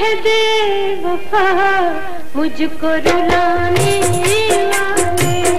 कह दे वफा मुझको रुलाने आने